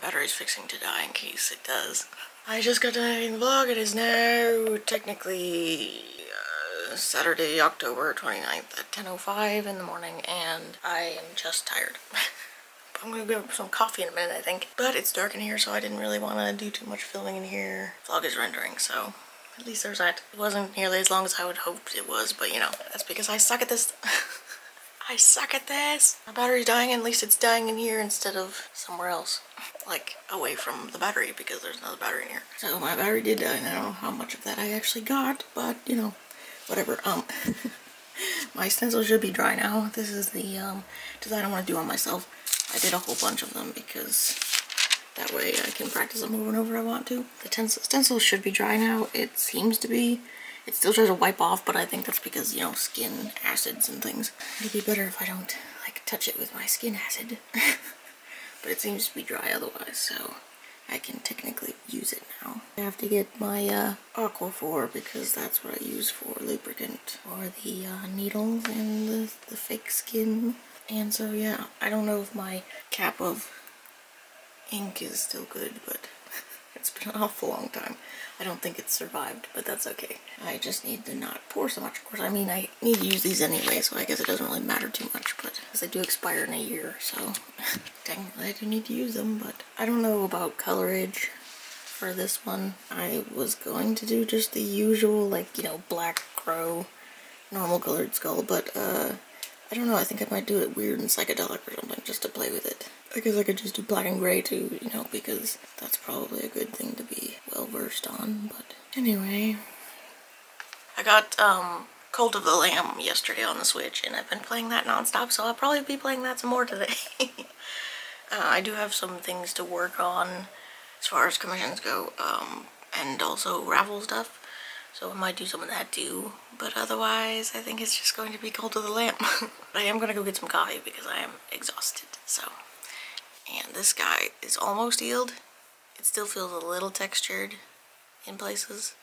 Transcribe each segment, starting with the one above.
battery's fixing to die in case it does. I just got done editing the vlog. It is now technically uh, Saturday, October 29th at 10.05 in the morning and I am just tired. I'm gonna grab some coffee in a minute, I think. But it's dark in here, so I didn't really want to do too much filming in here. Vlog is rendering, so at least there's that. It wasn't nearly as long as I would hoped it was, but you know, that's because I suck at this. I suck at this. My battery's dying, at least it's dying in here instead of somewhere else. Like, away from the battery, because there's another battery in here. So my battery did die, and I don't know how much of that I actually got, but, you know, whatever. Um, my stencil should be dry now. This is the um, design I want to do on myself. I did a whole bunch of them because that way I can practice them over and over I want to. The stencil should be dry now. It seems to be. It still tries to wipe off, but I think that's because, you know, skin acids and things. It'd be better if I don't, like, touch it with my skin acid. but it seems to be dry otherwise, so I can technically use it now. I have to get my uh, Aquaphor because that's what I use for lubricant or the uh, needles and the, the fake skin. And so yeah, I don't know if my cap of ink is still good, but an awful long time. I don't think it's survived, but that's okay. I just need to not pour so much. Of course, I mean, I need to use these anyway, so I guess it doesn't really matter too much, but because they do expire in a year, so technically I do need to use them, but I don't know about colorage for this one. I was going to do just the usual, like, you know, black crow, normal colored skull, but, uh, I don't know, I think I might do it weird and psychedelic or something, just to play with it. I guess I could just do black and gray too, you know, because that's probably a good thing to be well versed on, but anyway. I got, um, Cult of the Lamb yesterday on the Switch, and I've been playing that nonstop, so I'll probably be playing that some more today. uh, I do have some things to work on as far as commissions go, um, and also Ravel stuff, so I might do some of that too, but otherwise I think it's just going to be Cult of the Lamb. I am going to go get some coffee because I am exhausted, so and this guy is almost healed. It still feels a little textured in places,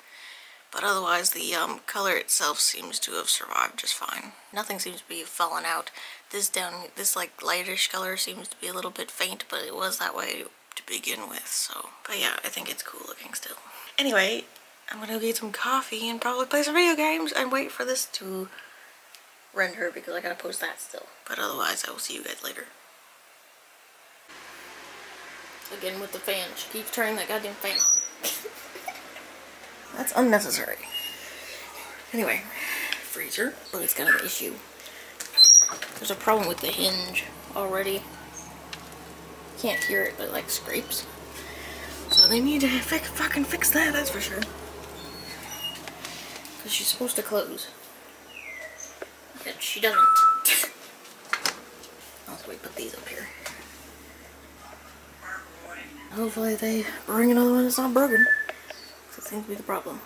but otherwise the um, color itself seems to have survived just fine. Nothing seems to be falling out. This down, this like lightish color seems to be a little bit faint, but it was that way to begin with, so. But yeah, I think it's cool looking still. Anyway, I'm gonna get some coffee and probably play some video games and wait for this to render because I gotta post that still. But otherwise, I will see you guys later. Again with the fan. She keeps turning that goddamn fan on. That's unnecessary. Anyway, freezer, but it's got an issue. There's a problem with the hinge already. Can't hear it, but it, like scrapes. So they need to fix, fucking fix that, that's for sure. Because she's supposed to close. But she doesn't. I'll wait, put these up here. Hopefully they bring another one that's not broken. That seems to be the problem.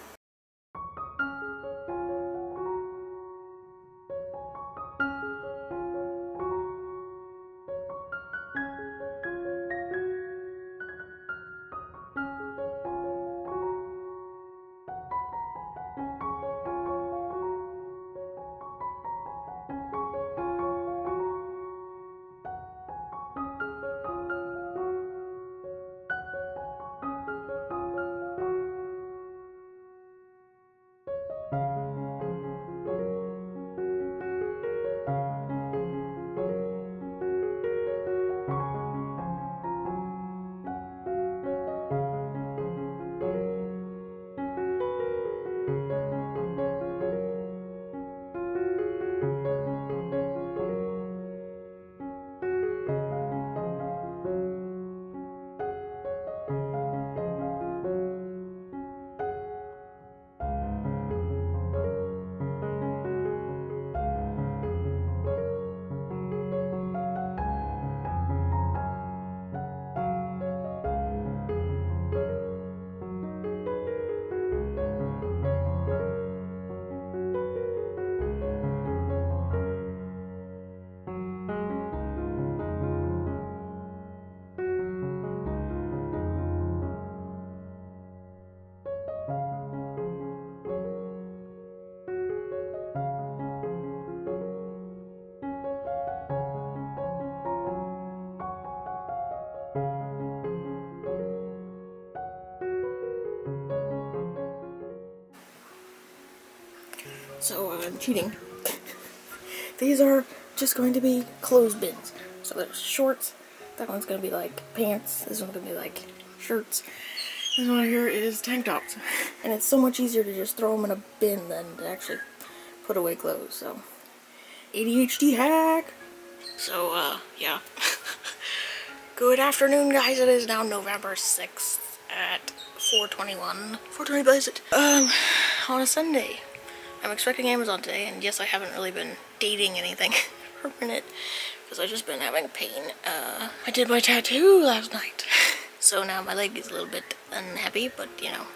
I'm cheating. These are just going to be clothes bins. So there's shorts. That one's going to be like pants. This one's going to be like shirts. This one here is tank tops. And it's so much easier to just throw them in a bin than to actually put away clothes. So ADHD hack. So, uh, yeah. Good afternoon, guys. It is now November 6th at 421. 420 buys it. Um, on a Sunday. I'm expecting Amazon today, and yes, I haven't really been dating anything for a minute, because I've just been having pain. Uh, I did my tattoo last night, so now my leg is a little bit unhappy, but, you know,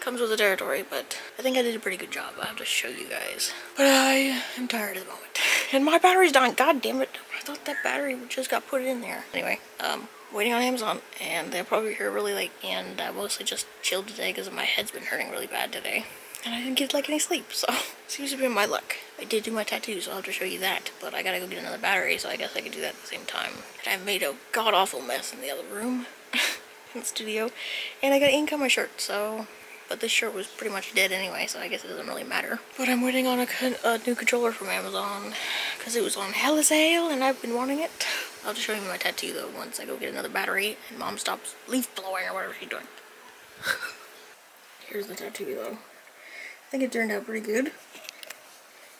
comes with the territory, but I think I did a pretty good job. I'll have to show you guys. But I am tired at the moment. And my battery's dying. God damn it. I thought that battery just got put in there. Anyway, um, waiting on Amazon, and they'll probably here really late, and I mostly just chilled today because my head's been hurting really bad today and I didn't get like any sleep, so seems to be my luck. I did do my tattoo, so I'll have to show you that, but I gotta go get another battery, so I guess I can do that at the same time. And I made a god-awful mess in the other room, in the studio, and I got ink on my shirt, so... But this shirt was pretty much dead anyway, so I guess it doesn't really matter. But I'm waiting on a, a new controller from Amazon, because it was on hell hella sale, and I've been wanting it. I'll just show you my tattoo, though, once I go get another battery, and Mom stops leaf blowing or whatever she's doing. Here's the tattoo, though. I think it turned out pretty good.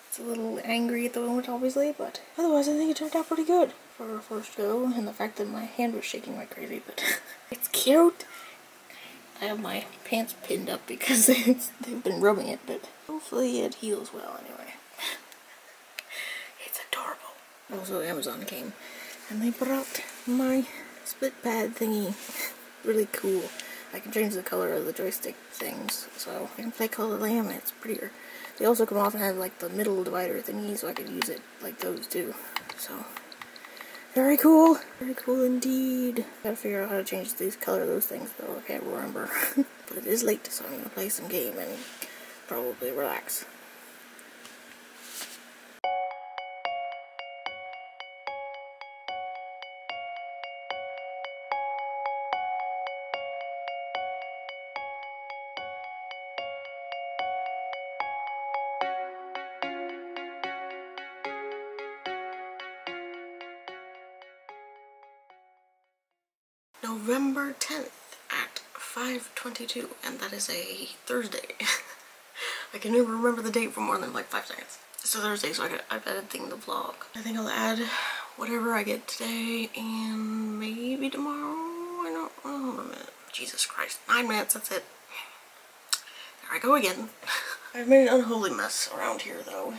It's a little angry at the moment, obviously, but otherwise I think it turned out pretty good for our first go, and the fact that my hand was shaking like crazy, but it's cute. I have my pants pinned up because they've been rubbing it, but hopefully it heals well anyway. it's adorable. Also, Amazon came, and they brought my split pad thingy. really cool. I can change the color of the joystick things, so I can play Call the Lamb and it's prettier. They also come off and have like the middle divider thingy, so I can use it like those too. So, very cool. Very cool indeed. Gotta figure out how to change these color of those things though, I can't remember. but it is late, so I'm gonna play some game and probably relax. 5.22 and that is a Thursday. I can never remember the date for more than like five seconds. It's a Thursday so I got, I've editing the vlog. I think I'll add whatever I get today and maybe tomorrow. I don't, oh, a minute. Jesus Christ. Nine minutes, that's it. There I go again. I've made an unholy mess around here though.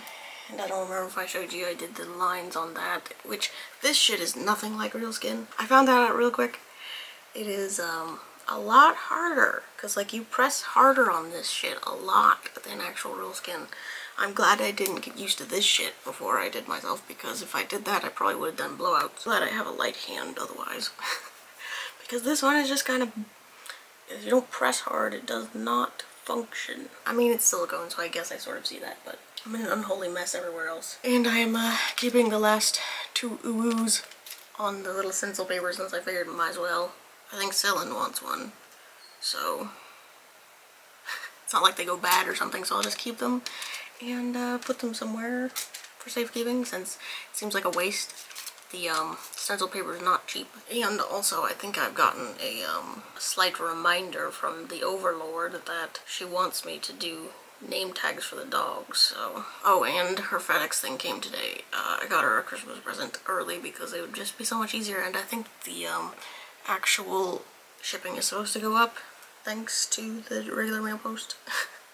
And I don't remember if I showed you I did the lines on that, which this shit is nothing like real skin. I found that out real quick it is um, a lot harder because like you press harder on this shit a lot than actual real skin. I'm glad I didn't get used to this shit before I did myself because if I did that I probably would have done blowouts. Glad I have a light hand otherwise. because this one is just kind of, if you don't press hard it does not function. I mean it's silicone so I guess I sort of see that but I'm in an unholy mess everywhere else. And I am uh, keeping the last two uwus on the little stencil paper since I figured might as well. I think Celine wants one. So it's not like they go bad or something, so I'll just keep them and uh, put them somewhere for safekeeping since it seems like a waste. The um, stencil paper is not cheap. And also I think I've gotten a, um, slight reminder from the Overlord that she wants me to do name tags for the dogs. So, oh, and her FedEx thing came today. Uh, I got her a Christmas present early because it would just be so much easier. And I think the um, actual shipping is supposed to go up thanks to the regular mail post.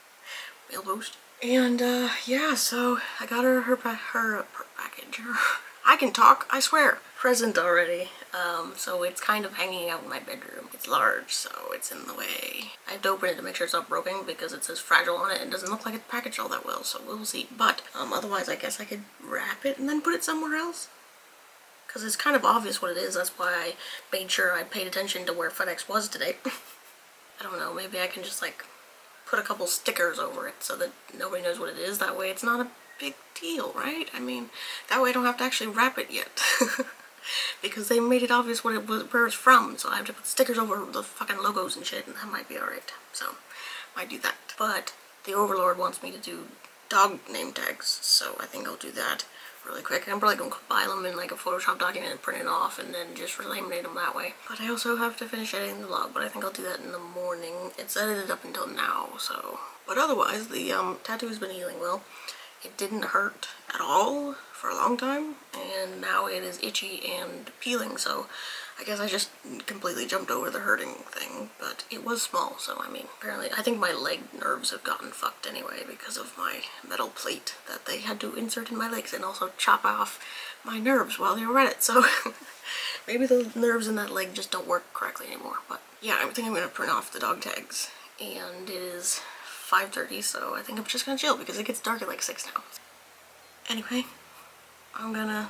mail post. And uh, yeah, so I got her her, her, her package. I can talk, I swear. Present already. Um, so it's kind of hanging out in my bedroom. It's large, so it's in the way. I have to open it to make sure it's not broken because it says fragile on it and doesn't look like it's packaged all that well, so we'll see. But um, otherwise, I guess I could wrap it and then put it somewhere else because it's kind of obvious what it is. That's why I made sure I paid attention to where FedEx was today. I don't know, maybe I can just like put a couple stickers over it so that nobody knows what it is. That way it's not a big deal, right? I mean, that way I don't have to actually wrap it yet. because they made it obvious what it was, where it's from, so I have to put stickers over the fucking logos and shit, and that might be alright. So, might do that. But the Overlord wants me to do dog name tags, so I think I'll do that really quick. I'm probably going to compile them in like a Photoshop document and print it off and then just laminate them that way. But I also have to finish editing the vlog, but I think I'll do that in the morning. It's edited up until now, so. But otherwise, the um, tattoo has been healing well. It didn't hurt at all for a long time, and now it is itchy and peeling, so I guess I just completely jumped over the hurting thing, but it was small, so I mean, apparently, I think my leg nerves have gotten fucked anyway because of my metal plate that they had to insert in my legs and also chop off my nerves while they were at it, so maybe the nerves in that leg just don't work correctly anymore, but yeah, I think I'm gonna print off the dog tags, and it is 5.30, so I think I'm just gonna chill because it gets dark at like 6 now. Anyway, I'm gonna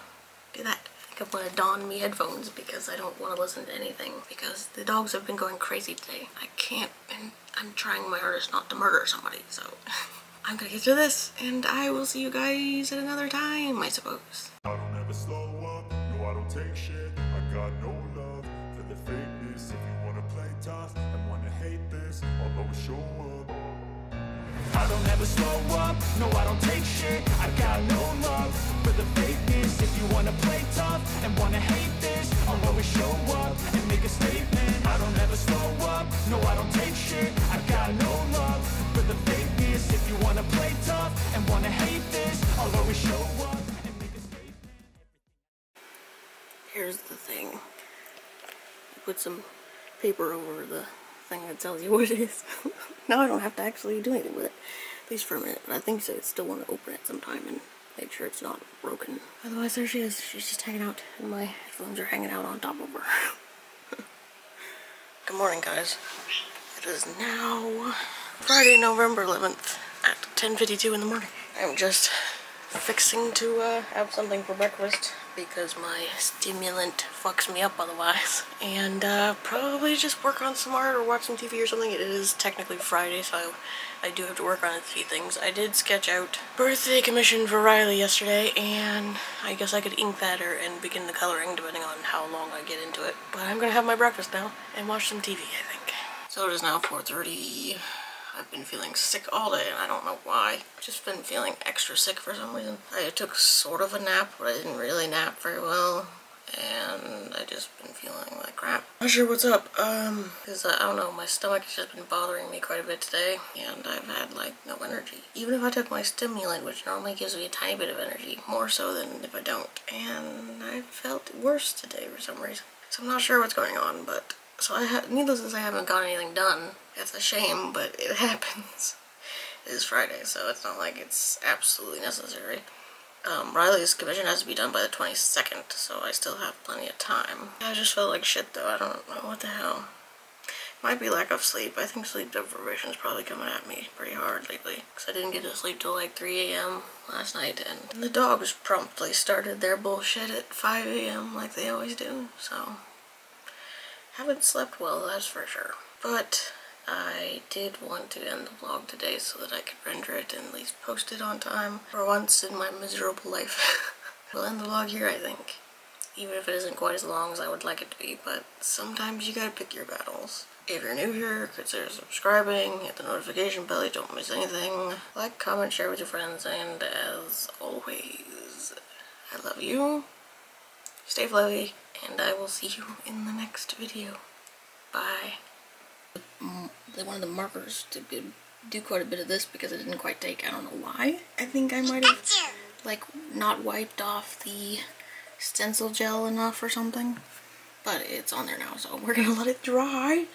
do that. I'm gonna don me headphones because I don't want to listen to anything because the dogs have been going crazy today. I can't, and I'm trying my hardest not to murder somebody, so I'm gonna get through this, and I will see you guys at another time, I suppose. I don't ever slow up, no I don't take shit, I got no love for the fakeness. If you wanna play tough and wanna hate this, I'll always show up. I don't ever slow up, no I don't take shit. I got no love for the fakeness. If you wanna play tough and wanna hate this I'll always show up and make a statement. I don't ever slow up, no I don't take shit. I got no love for the fakeness. If you wanna play tough and wanna hate this I'll always show up and make a statement. Here's the thing. Put some paper over the thing that tells you what it is. now I don't have to actually do anything with it. At least for a minute. But I think so. I still want to open it sometime and make sure it's not broken. Otherwise, there she is. She's just hanging out, and my headphones are hanging out on top of her. Good morning, guys. It is now Friday, November 11th at 10.52 in the morning. I'm just fixing to uh, have something for breakfast because my stimulant fucks me up otherwise. And uh, probably just work on some art or watch some TV or something. It is technically Friday, so I do have to work on a few things. I did sketch out birthday commission for Riley yesterday, and I guess I could ink that or and begin the coloring depending on how long I get into it. But I'm gonna have my breakfast now and watch some TV, I think. So it is now 4.30. I've been feeling sick all day and I don't know why. Just been feeling extra sick for some reason. I took sort of a nap, but I didn't really nap very well. And I just been feeling like crap. Not sure what's up, um, because I don't know, my stomach has just been bothering me quite a bit today, and I've had like no energy. Even if I took my stimulant, which normally gives me a tiny bit of energy, more so than if I don't. And I felt worse today for some reason. So I'm not sure what's going on, but so I needless to say, I haven't got anything done. It's a shame, but it happens. It is Friday, so it's not like it's absolutely necessary. Um, Riley's commission has to be done by the 22nd, so I still have plenty of time. I just felt like shit, though. I don't know what the hell. Might be lack of sleep. I think sleep deprivation is probably coming at me pretty hard lately. Because I didn't get to sleep till like 3 a.m. last night. And the dogs promptly started their bullshit at 5 a.m. like they always do. So haven't slept well, that's for sure. But I did want to end the vlog today so that I could render it and at least post it on time for once in my miserable life. we'll end the vlog here, I think. Even if it isn't quite as long as I would like it to be, but sometimes you gotta pick your battles. If you're new here, consider subscribing, hit the notification bell, you don't miss anything. Like, comment, share with your friends, and as always, I love you. Stay fluffy and I will see you in the next video. Bye. They wanted the markers to do quite a bit of this because it didn't quite take. I don't know why. I think I might have like not wiped off the stencil gel enough or something. But it's on there now, so we're gonna let it dry